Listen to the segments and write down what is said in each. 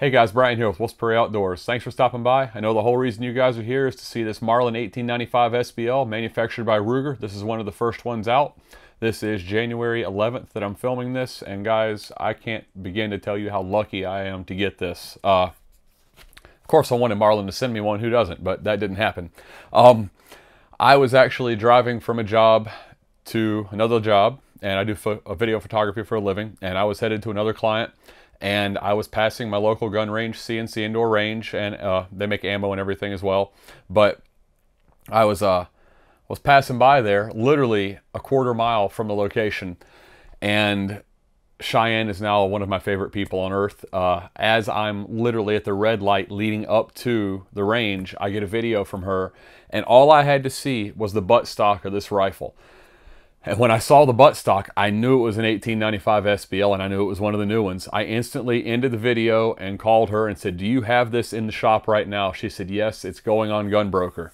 Hey guys, Brian here with Wolf's Prairie Outdoors. Thanks for stopping by. I know the whole reason you guys are here is to see this Marlin 1895 SBL manufactured by Ruger. This is one of the first ones out. This is January 11th that I'm filming this, and guys, I can't begin to tell you how lucky I am to get this. Uh, of course, I wanted Marlin to send me one, who doesn't, but that didn't happen. Um, I was actually driving from a job to another job, and I do a video photography for a living, and I was headed to another client and I was passing my local gun range, CNC indoor range, and uh, they make ammo and everything as well. But I was uh, was passing by there, literally a quarter mile from the location, and Cheyenne is now one of my favorite people on earth. Uh, as I'm literally at the red light leading up to the range, I get a video from her, and all I had to see was the butt stock of this rifle. And when I saw the buttstock, I knew it was an 1895 SBL and I knew it was one of the new ones. I instantly ended the video and called her and said, Do you have this in the shop right now? She said, Yes, it's going on Gunbroker.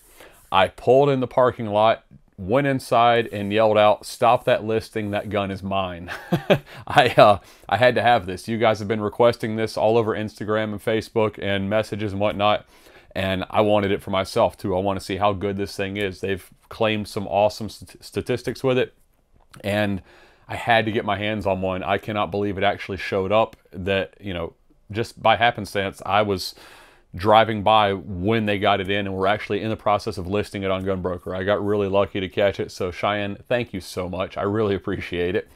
I pulled in the parking lot, went inside and yelled out, Stop that listing, that gun is mine. I, uh, I had to have this. You guys have been requesting this all over Instagram and Facebook and messages and whatnot and I wanted it for myself too. I want to see how good this thing is. They've claimed some awesome st statistics with it, and I had to get my hands on one. I cannot believe it actually showed up. That you know, just by happenstance, I was driving by when they got it in, and we're actually in the process of listing it on Gunbroker. I got really lucky to catch it. So Cheyenne, thank you so much. I really appreciate it.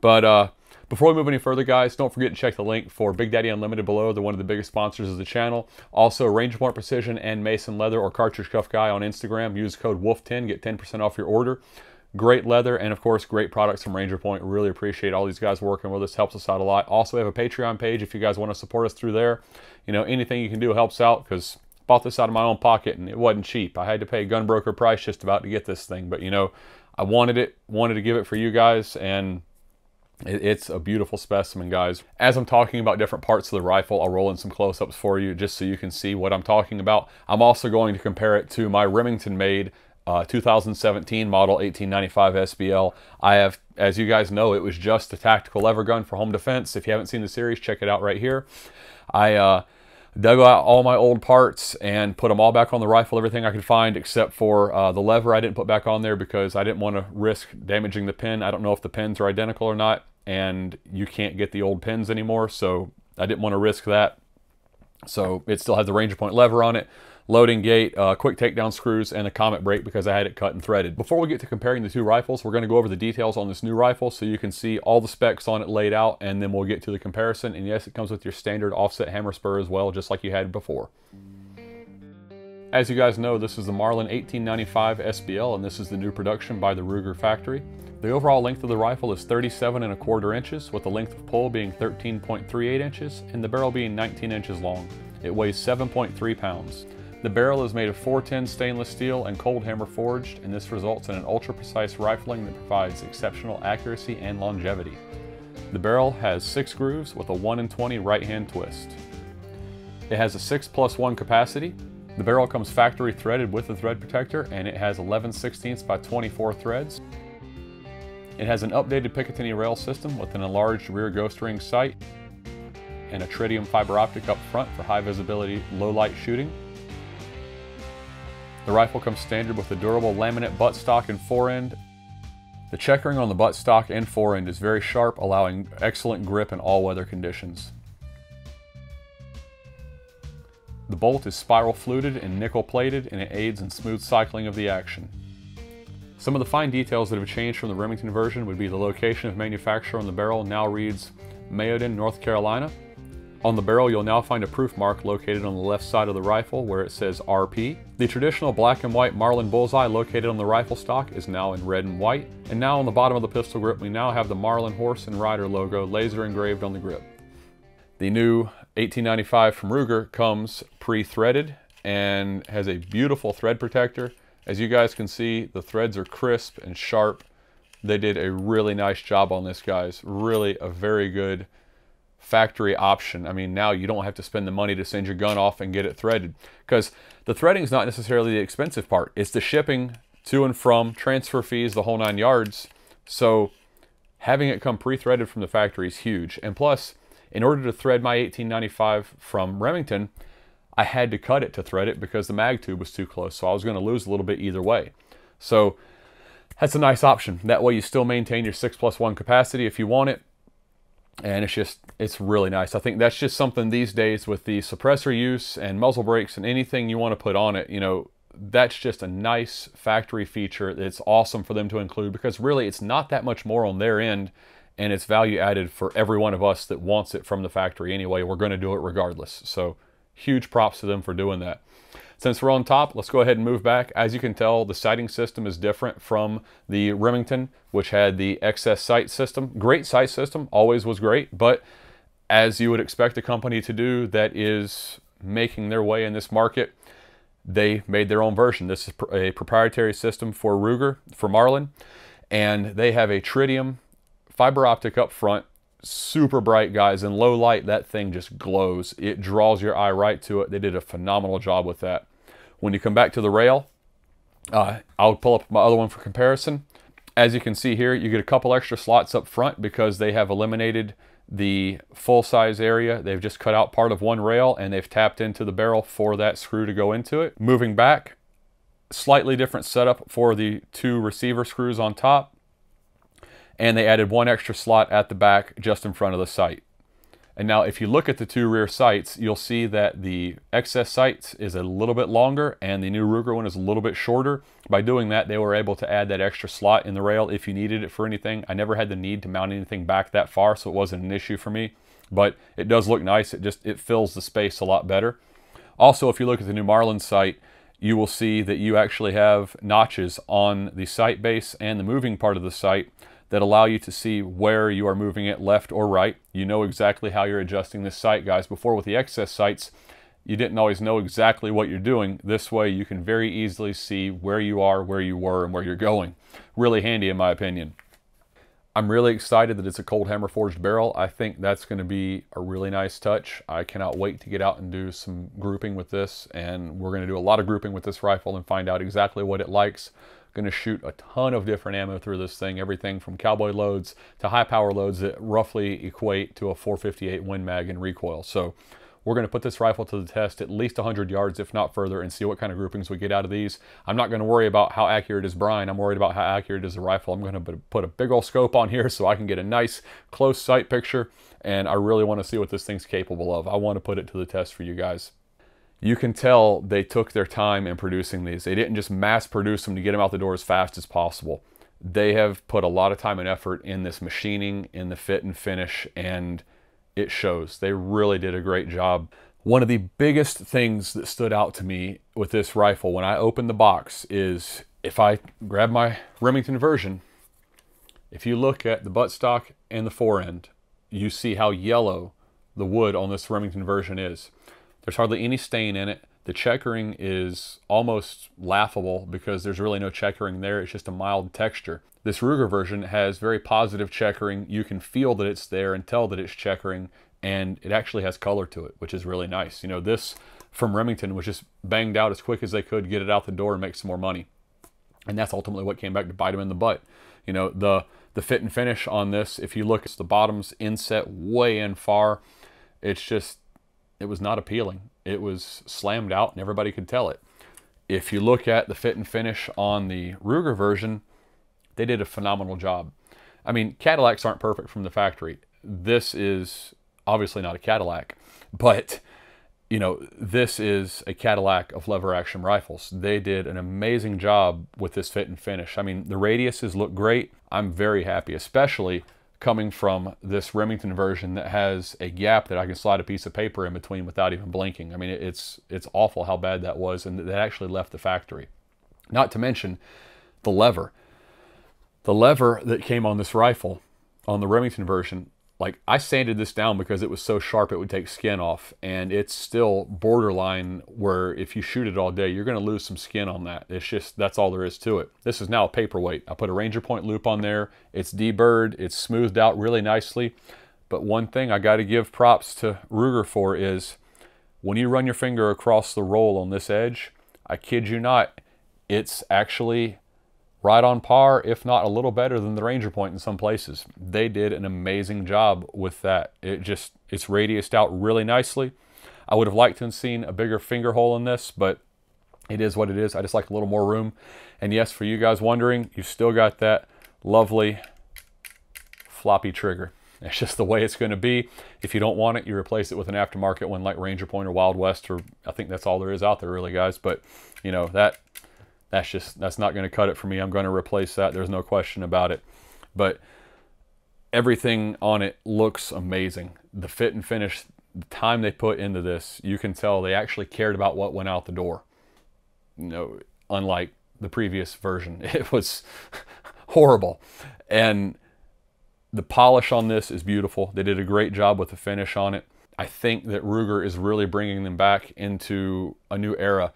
But uh, before we move any further, guys, don't forget to check the link for Big Daddy Unlimited below. They're one of the biggest sponsors of the channel. Also, Ranger Point Precision and Mason Leather or Cartridge Cuff Guy on Instagram. Use code WOLF10, get 10% off your order. Great leather and, of course, great products from Ranger Point. Really appreciate all these guys working with us. Helps us out a lot. Also, we have a Patreon page if you guys want to support us through there. You know, anything you can do helps out because bought this out of my own pocket and it wasn't cheap. I had to pay gunbroker price just about to get this thing. But, you know, I wanted it, wanted to give it for you guys, and it's a beautiful specimen, guys. As I'm talking about different parts of the rifle, I'll roll in some close-ups for you just so you can see what I'm talking about. I'm also going to compare it to my Remington-made uh, 2017 model 1895 SBL. I have, as you guys know, it was just a tactical lever gun for home defense. If you haven't seen the series, check it out right here. I uh, dug out all my old parts and put them all back on the rifle, everything I could find except for uh, the lever I didn't put back on there because I didn't want to risk damaging the pin. I don't know if the pins are identical or not and you can't get the old pins anymore, so I didn't want to risk that. So it still has the Ranger Point lever on it, loading gate, uh, quick takedown screws, and a Comet brake because I had it cut and threaded. Before we get to comparing the two rifles, we're going to go over the details on this new rifle so you can see all the specs on it laid out, and then we'll get to the comparison. And yes, it comes with your standard offset hammer spur as well, just like you had before. As you guys know, this is the Marlin 1895 SBL, and this is the new production by the Ruger factory. The overall length of the rifle is 37 and a quarter inches, with the length of pull being 13.38 inches and the barrel being 19 inches long. It weighs 7.3 pounds. The barrel is made of 410 stainless steel and cold hammer forged, and this results in an ultra-precise rifling that provides exceptional accuracy and longevity. The barrel has 6 grooves with a 1 in 20 right-hand twist. It has a 6 plus 1 capacity. The barrel comes factory threaded with a thread protector, and it has 11 16 by 24 threads. It has an updated Picatinny rail system with an enlarged rear ghost ring sight and a tritium fiber optic up front for high visibility, low light shooting. The rifle comes standard with a durable laminate buttstock and forend. The checkering on the buttstock and forend is very sharp, allowing excellent grip in all weather conditions. The bolt is spiral fluted and nickel plated and it aids in smooth cycling of the action. Some of the fine details that have changed from the Remington version would be the location of manufacture on the barrel now reads Mayodan, North Carolina. On the barrel, you'll now find a proof mark located on the left side of the rifle where it says RP. The traditional black and white Marlin bullseye located on the rifle stock is now in red and white. And now on the bottom of the pistol grip, we now have the Marlin horse and rider logo laser engraved on the grip. The new 1895 from Ruger comes pre-threaded and has a beautiful thread protector as you guys can see, the threads are crisp and sharp. They did a really nice job on this, guys. Really a very good factory option. I mean, now you don't have to spend the money to send your gun off and get it threaded because the threading is not necessarily the expensive part. It's the shipping to and from, transfer fees, the whole nine yards. So having it come pre-threaded from the factory is huge. And plus, In order to thread my 1895 from Remington, I had to cut it to thread it because the mag tube was too close. So I was going to lose a little bit either way. So that's a nice option. That way you still maintain your 6 plus 1 capacity if you want it. And it's just, it's really nice. I think that's just something these days with the suppressor use and muzzle brakes and anything you want to put on it, you know, that's just a nice factory feature. It's awesome for them to include because really it's not that much more on their end and it's value added for every one of us that wants it from the factory anyway. We're going to do it regardless. So huge props to them for doing that. Since we're on top, let's go ahead and move back. As you can tell, the sighting system is different from the Remington, which had the XS sight system. Great sight system, always was great, but as you would expect a company to do that is making their way in this market, they made their own version. This is a proprietary system for Ruger, for Marlin, and they have a tritium fiber optic up front super bright guys in low light that thing just glows. It draws your eye right to it. They did a phenomenal job with that. When you come back to the rail uh, I'll pull up my other one for comparison. As you can see here you get a couple extra slots up front because they have eliminated the full size area. They've just cut out part of one rail and they've tapped into the barrel for that screw to go into it. Moving back slightly different setup for the two receiver screws on top and they added one extra slot at the back just in front of the sight. And now if you look at the two rear sights, you'll see that the XS sights is a little bit longer and the new Ruger one is a little bit shorter. By doing that, they were able to add that extra slot in the rail if you needed it for anything. I never had the need to mount anything back that far, so it wasn't an issue for me. But it does look nice. It just it fills the space a lot better. Also, if you look at the new Marlin sight, you will see that you actually have notches on the sight base and the moving part of the sight that allow you to see where you are moving it left or right. You know exactly how you're adjusting this sight, guys. Before with the XS sights, you didn't always know exactly what you're doing. This way you can very easily see where you are, where you were, and where you're going. Really handy in my opinion. I'm really excited that it's a cold hammer forged barrel. I think that's going to be a really nice touch. I cannot wait to get out and do some grouping with this and we're going to do a lot of grouping with this rifle and find out exactly what it likes. Going to shoot a ton of different ammo through this thing, everything from cowboy loads to high power loads that roughly equate to a 458 Win Mag in recoil. So we're going to put this rifle to the test at least 100 yards, if not further, and see what kind of groupings we get out of these. I'm not going to worry about how accurate is Brian. I'm worried about how accurate is the rifle. I'm going to put a big old scope on here so I can get a nice close sight picture, and I really want to see what this thing's capable of. I want to put it to the test for you guys you can tell they took their time in producing these. They didn't just mass produce them to get them out the door as fast as possible. They have put a lot of time and effort in this machining, in the fit and finish, and it shows. They really did a great job. One of the biggest things that stood out to me with this rifle when I opened the box is if I grab my Remington version, if you look at the buttstock and the forend, you see how yellow the wood on this Remington version is. There's hardly any stain in it. The checkering is almost laughable because there's really no checkering there. It's just a mild texture. This Ruger version has very positive checkering. You can feel that it's there and tell that it's checkering and it actually has color to it, which is really nice. You know, this from Remington was just banged out as quick as they could, get it out the door and make some more money. And that's ultimately what came back to bite them in the butt. You know, the the fit and finish on this, if you look, it's the bottom's inset way in far. It's just it was not appealing. It was slammed out and everybody could tell it. If you look at the fit and finish on the Ruger version, they did a phenomenal job. I mean, Cadillacs aren't perfect from the factory. This is obviously not a Cadillac, but you know, this is a Cadillac of lever action rifles. They did an amazing job with this fit and finish. I mean, the radiuses look great. I'm very happy, especially coming from this Remington version that has a gap that I can slide a piece of paper in between without even blinking. I mean, it's it's awful how bad that was, and that actually left the factory. Not to mention the lever. The lever that came on this rifle, on the Remington version, like I sanded this down because it was so sharp it would take skin off and it's still borderline where if you shoot it all day you're going to lose some skin on that. It's just that's all there is to it. This is now a paperweight. I put a ranger point loop on there. It's deburred. It's smoothed out really nicely. But one thing i got to give props to ruger for is when you run your finger across the roll on this edge i kid you not it's actually right on par, if not a little better than the Ranger Point in some places. They did an amazing job with that. It just, it's radiused out really nicely. I would have liked to have seen a bigger finger hole in this, but it is what it is. I just like a little more room. And yes, for you guys wondering, you've still got that lovely floppy trigger. It's just the way it's going to be. If you don't want it, you replace it with an aftermarket one like Ranger Point or Wild West, or I think that's all there is out there really, guys. But, you know, that that's just, that's not going to cut it for me. I'm going to replace that. There's no question about it. But everything on it looks amazing. The fit and finish, the time they put into this, you can tell they actually cared about what went out the door. You know, unlike the previous version, it was horrible. And the polish on this is beautiful. They did a great job with the finish on it. I think that Ruger is really bringing them back into a new era.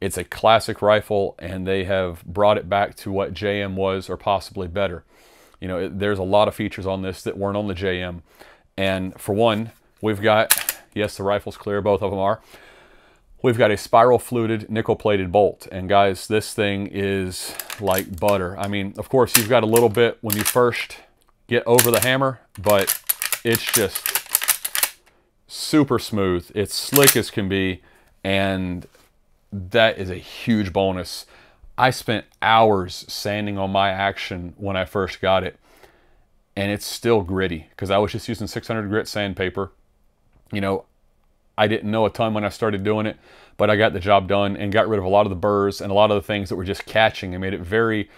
It's a classic rifle and they have brought it back to what JM was or possibly better. You know, it, there's a lot of features on this that weren't on the JM. And for one, we've got, yes, the rifle's clear, both of them are. We've got a spiral fluted nickel plated bolt. And guys, this thing is like butter. I mean, of course, you've got a little bit when you first get over the hammer, but it's just super smooth. It's slick as can be, and that is a huge bonus. I spent hours sanding on my action when I first got it, and it's still gritty because I was just using 600 grit sandpaper. You know, I didn't know a ton when I started doing it, but I got the job done and got rid of a lot of the burrs and a lot of the things that were just catching and made it very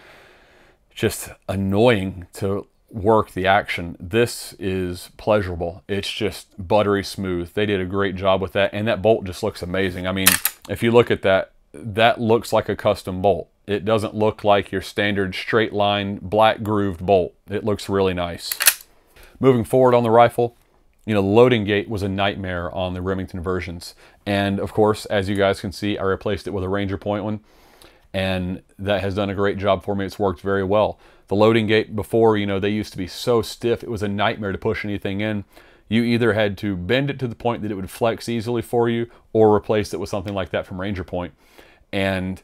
just annoying to work the action. This is pleasurable. It's just buttery smooth. They did a great job with that. And that bolt just looks amazing. I mean, if you look at that, that looks like a custom bolt. It doesn't look like your standard straight line black grooved bolt. It looks really nice. Moving forward on the rifle, you know, loading gate was a nightmare on the Remington versions. And of course, as you guys can see, I replaced it with a Ranger Point one. And that has done a great job for me. It's worked very well. The loading gate before, you know, they used to be so stiff, it was a nightmare to push anything in. You either had to bend it to the point that it would flex easily for you or replace it with something like that from Ranger Point. And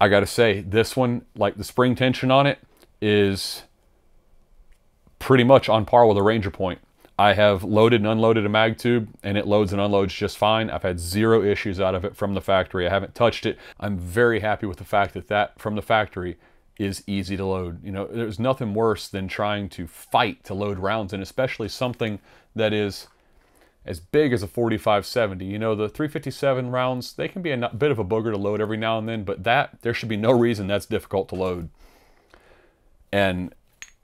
I got to say, this one, like the spring tension on it, is pretty much on par with a Ranger Point. I have loaded and unloaded a mag tube and it loads and unloads just fine. I've had zero issues out of it from the factory. I haven't touched it. I'm very happy with the fact that that from the factory is easy to load. You know, there's nothing worse than trying to fight to load rounds, and especially something that is as big as a 4570. You know, the 357 rounds, they can be a bit of a booger to load every now and then, but that, there should be no reason that's difficult to load. And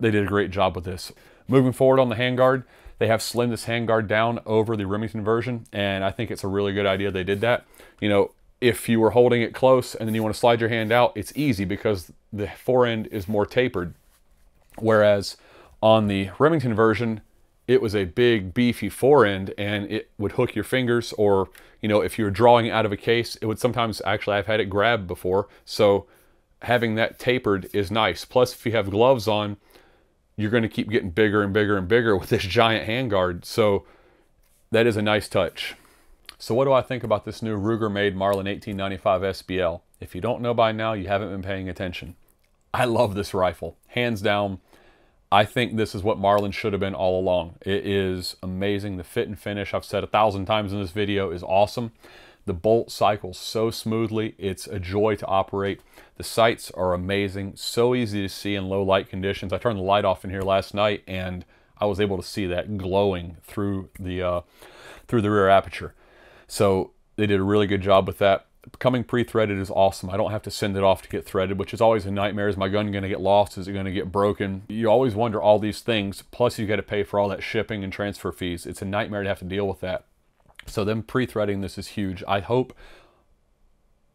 they did a great job with this. Moving forward on the handguard, they have slimmed this handguard down over the Remington version, and I think it's a really good idea they did that. You know, if you were holding it close and then you want to slide your hand out, it's easy because the forend is more tapered. Whereas on the Remington version, it was a big beefy forend and it would hook your fingers or, you know, if you're drawing out of a case, it would sometimes, actually I've had it grab before. So having that tapered is nice. Plus if you have gloves on, you're going to keep getting bigger and bigger and bigger with this giant handguard. So that is a nice touch. So what do I think about this new Ruger-made Marlin 1895 SBL? If you don't know by now, you haven't been paying attention. I love this rifle, hands down. I think this is what Marlin should have been all along. It is amazing. The fit and finish, I've said a thousand times in this video, is awesome. The bolt cycles so smoothly. It's a joy to operate. The sights are amazing, so easy to see in low light conditions. I turned the light off in here last night and I was able to see that glowing through the, uh, through the rear aperture. So they did a really good job with that. Becoming pre-threaded is awesome. I don't have to send it off to get threaded, which is always a nightmare. Is my gun going to get lost? Is it going to get broken? You always wonder all these things. Plus, you got to pay for all that shipping and transfer fees. It's a nightmare to have to deal with that. So them pre-threading this is huge. I hope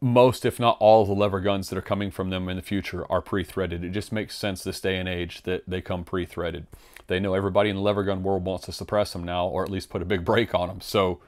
most, if not all, of the lever guns that are coming from them in the future are pre-threaded. It just makes sense this day and age that they come pre-threaded. They know everybody in the lever gun world wants to suppress them now, or at least put a big brake on them. So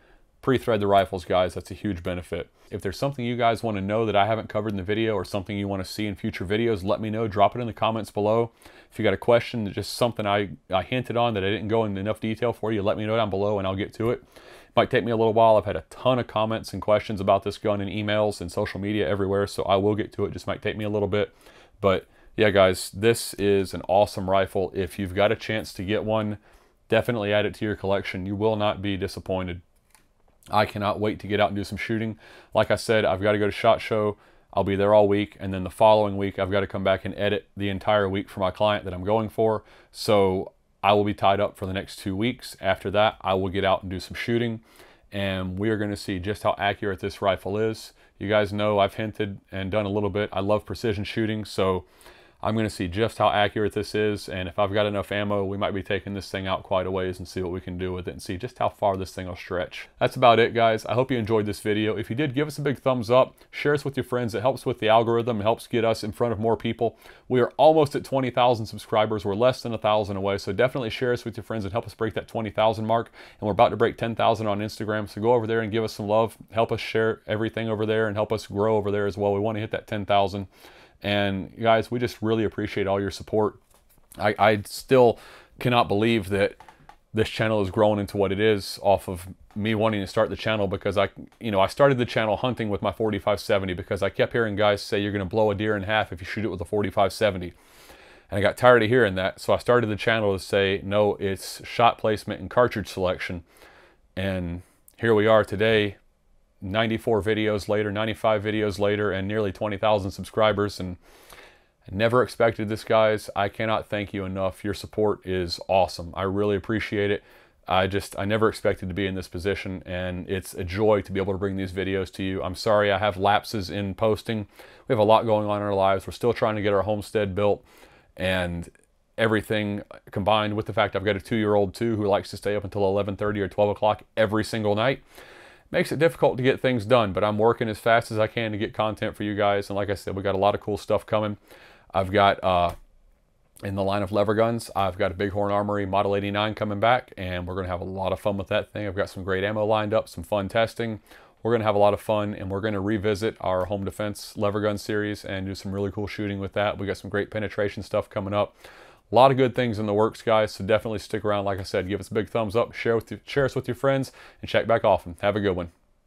pre-thread the rifles, guys. That's a huge benefit. If there's something you guys want to know that I haven't covered in the video or something you want to see in future videos, let me know. Drop it in the comments below. If you got a question, just something I, I hinted on that I didn't go in enough detail for you, let me know down below and I'll get to it. It might take me a little while. I've had a ton of comments and questions about this gun in emails and social media everywhere, so I will get to it. Just might take me a little bit. But yeah, guys, this is an awesome rifle. If you've got a chance to get one, definitely add it to your collection. You will not be disappointed. I cannot wait to get out and do some shooting. Like I said, I've got to go to SHOT Show. I'll be there all week, and then the following week, I've got to come back and edit the entire week for my client that I'm going for. So I will be tied up for the next two weeks. After that, I will get out and do some shooting, and we are going to see just how accurate this rifle is. You guys know I've hinted and done a little bit. I love precision shooting, so I'm going to see just how accurate this is, and if I've got enough ammo, we might be taking this thing out quite a ways and see what we can do with it and see just how far this thing will stretch. That's about it, guys. I hope you enjoyed this video. If you did, give us a big thumbs up. Share us with your friends. It helps with the algorithm. It helps get us in front of more people. We are almost at 20,000 subscribers. We're less than a 1,000 away, so definitely share us with your friends and help us break that 20,000 mark. And we're about to break 10,000 on Instagram, so go over there and give us some love. Help us share everything over there and help us grow over there as well. We want to hit that 10,000. And guys, we just really appreciate all your support. I, I still cannot believe that this channel has grown into what it is off of me wanting to start the channel because I, you know, I started the channel hunting with my 4570 because I kept hearing guys say you're going to blow a deer in half if you shoot it with a 4570. And I got tired of hearing that. So I started the channel to say, no, it's shot placement and cartridge selection. And here we are today 94 videos later, 95 videos later, and nearly 20,000 subscribers. And I never expected this, guys. I cannot thank you enough. Your support is awesome. I really appreciate it. I just, I never expected to be in this position, and it's a joy to be able to bring these videos to you. I'm sorry I have lapses in posting. We have a lot going on in our lives. We're still trying to get our homestead built, and everything combined with the fact I've got a two-year-old too who likes to stay up until 11:30 or 12 o'clock every single night makes it difficult to get things done, but I'm working as fast as I can to get content for you guys. And like I said, we got a lot of cool stuff coming. I've got, uh, in the line of lever guns, I've got a Bighorn Armory Model 89 coming back, and we're going to have a lot of fun with that thing. I've got some great ammo lined up, some fun testing. We're going to have a lot of fun, and we're going to revisit our home defense lever gun series and do some really cool shooting with that. We got some great penetration stuff coming up. A lot of good things in the works, guys, so definitely stick around. Like I said, give us a big thumbs up, share, with you, share us with your friends, and check back often. Have a good one.